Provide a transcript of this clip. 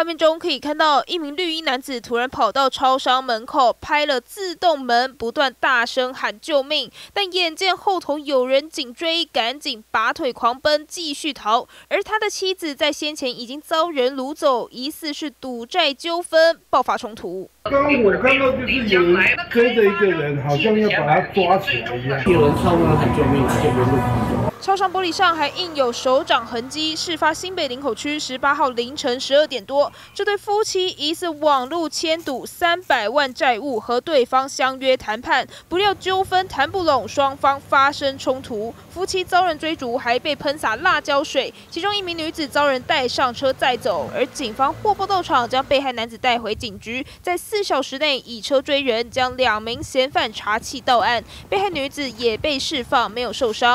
画面中可以看到，一名绿衣男子突然跑到超商门口，拍了自动门，不断大声喊救命。但眼见后头有人紧追，赶紧拔腿狂奔，继续逃。而他的妻子在先前已经遭人掳走，疑似是赌债纠纷爆发冲突。刚刚我看到就是有人追着一个人，好像要把他抓起来一样。有人超门喊救命，就不用超商玻璃上还印有手掌痕迹。事发新北林口区十八号凌晨十二点多，这对夫妻疑似网路签赌三百万债务，和对方相约谈判，不料纠纷谈不拢，双方发生冲突，夫妻遭人追逐，还被喷洒辣椒水。其中一名女子遭人带上车载走，而警方获报到场，将被害男子带回警局，在四小时内以车追人，将两名嫌犯查缉到案，被害女子也被释放，没有受伤。